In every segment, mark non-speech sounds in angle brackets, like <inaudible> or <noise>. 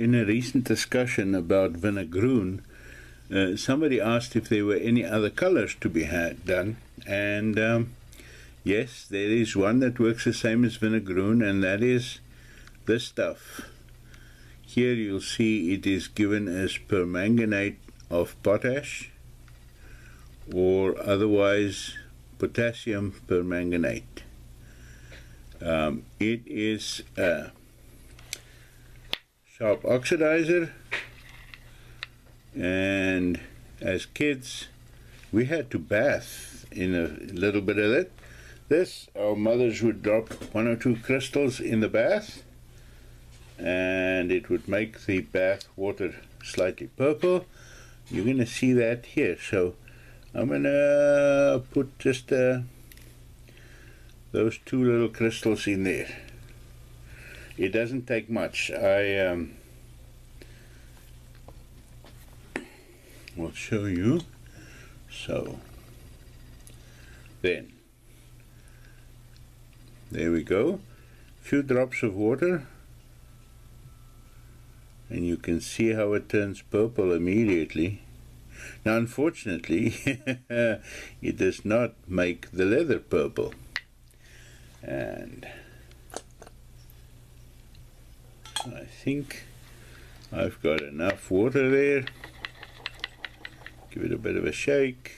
in a recent discussion about vinegaroon, uh, somebody asked if there were any other colors to be had done, and um, yes, there is one that works the same as vinegaroon, and that is this stuff. Here you'll see it is given as permanganate of potash, or otherwise potassium permanganate. Um, it is sharp oxidizer and as kids we had to bath in a little bit of it. This, our mothers would drop one or two crystals in the bath and it would make the bath water slightly purple. You're going to see that here. So I'm going to put just uh, those two little crystals in there. It doesn't take much. I um, will show you. So then, there we go. Few drops of water and you can see how it turns purple immediately. Now, unfortunately, <laughs> it does not make the leather purple. And I think I've got enough water there. Give it a bit of a shake.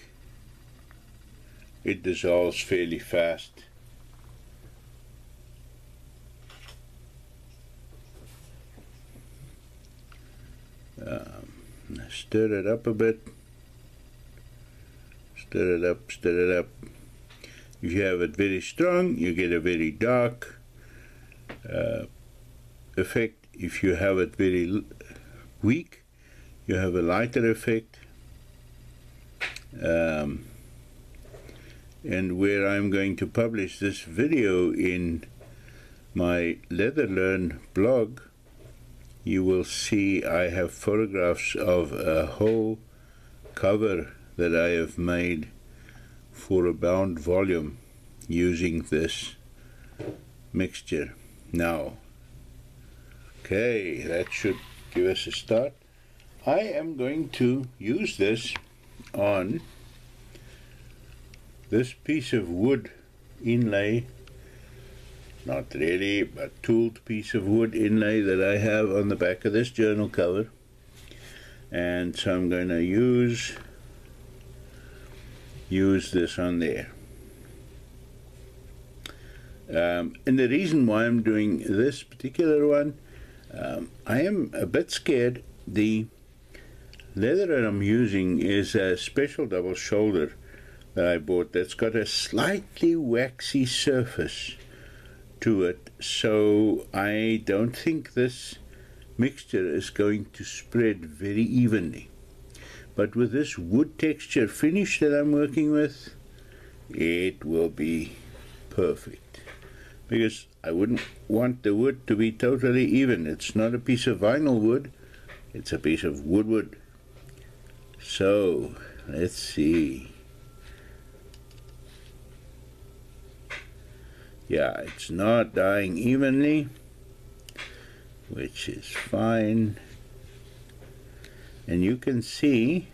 It dissolves fairly fast. Um, stir it up a bit stir it up, stir it up. If you have it very strong, you get a very dark uh, effect. If you have it very weak, you have a lighter effect. Um, and where I'm going to publish this video in my Leather Learn blog, you will see I have photographs of a whole cover that I have made for a bound volume using this mixture. Now, okay, that should give us a start. I am going to use this on this piece of wood inlay not really, but tooled piece of wood inlay that I have on the back of this journal cover. And so I'm going to use use this on there. Um, and the reason why I'm doing this particular one, um, I am a bit scared. The leather that I'm using is a special double shoulder that I bought that's got a slightly waxy surface to it. So I don't think this mixture is going to spread very evenly. But with this wood texture finish that I'm working with, it will be perfect. Because I wouldn't want the wood to be totally even. It's not a piece of vinyl wood, it's a piece of wood wood. So, let's see. Yeah, it's not dying evenly, which is fine and you can see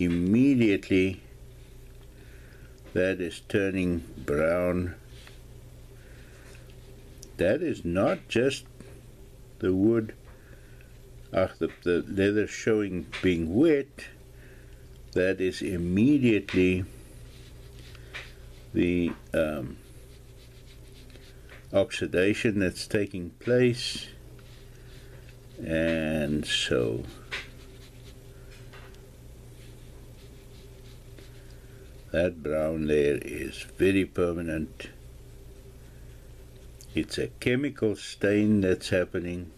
immediately that is turning brown that is not just the wood uh, the, the leather showing being wet that is immediately the um, oxidation that's taking place. And so that brown layer is very permanent it's a chemical stain that's happening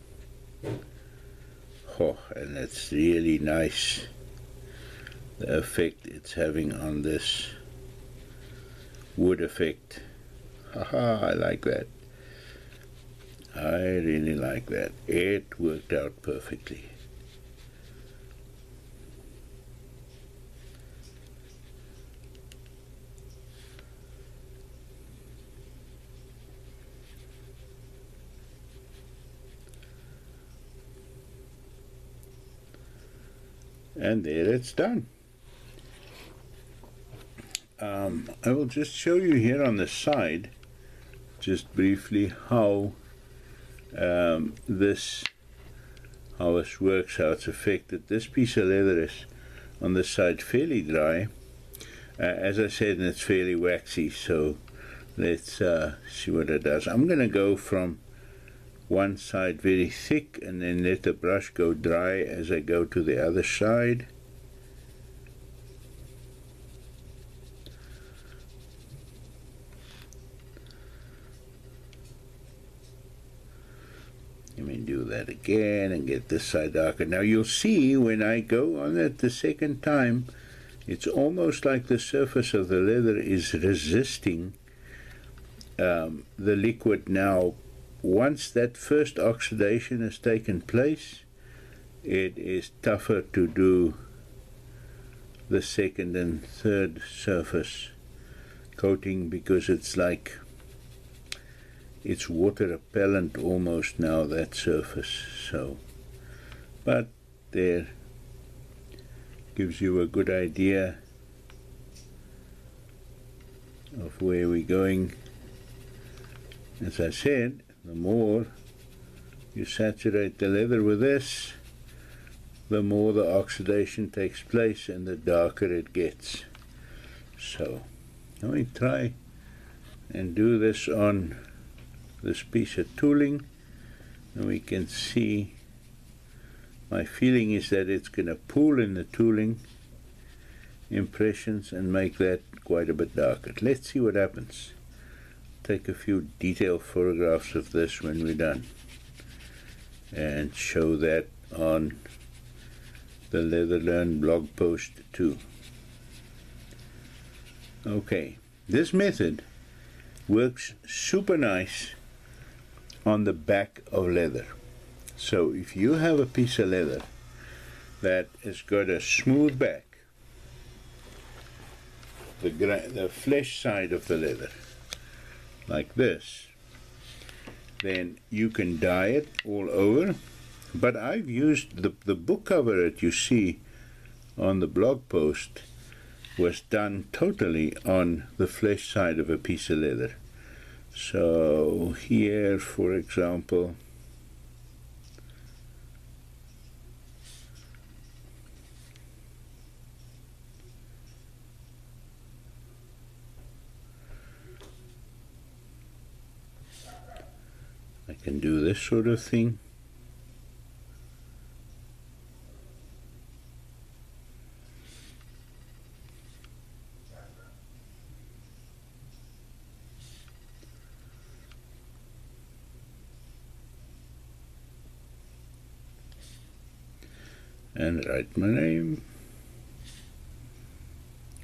oh and it's really nice the effect it's having on this wood effect haha I like that I really like that. It worked out perfectly. And there it's done. Um, I will just show you here on the side just briefly how um, this how this works, how it's affected. This piece of leather is on this side fairly dry. Uh, as I said, and it's fairly waxy, so let's uh, see what it does. I'm going to go from one side very thick and then let the brush go dry as I go to the other side. Let me do that again and get this side darker. Now you'll see when I go on it the second time, it's almost like the surface of the leather is resisting um, the liquid now once that first oxidation has taken place, it is tougher to do the second and third surface coating because it's like it's water repellent almost now that surface so. But there gives you a good idea of where we're going. As I said the more you saturate the leather with this, the more the oxidation takes place and the darker it gets. So, let me try and do this on this piece of tooling and we can see my feeling is that it's going to pool in the tooling impressions and make that quite a bit darker. Let's see what happens take a few detailed photographs of this when we're done and show that on the Leatherlearn blog post too. Okay, this method works super nice on the back of leather. So if you have a piece of leather that has got a smooth back, the, the flesh side of the leather like this. Then you can dye it all over. But I've used the, the book cover that you see on the blog post was done totally on the flesh side of a piece of leather. So here for example can do this sort of thing. and write my name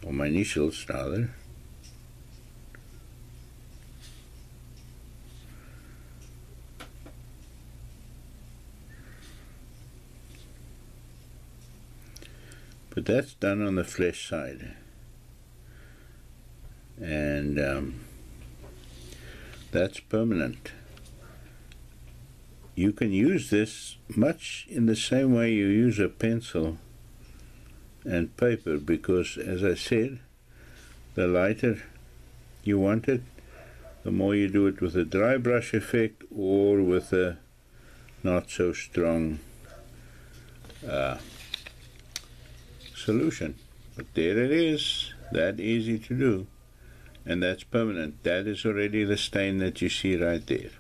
or my initials rather but that's done on the flesh side. And um, that's permanent. You can use this much in the same way you use a pencil and paper because as I said the lighter you want it the more you do it with a dry brush effect or with a not so strong uh, solution. But there it is, that easy to do. And that's permanent. That is already the stain that you see right there.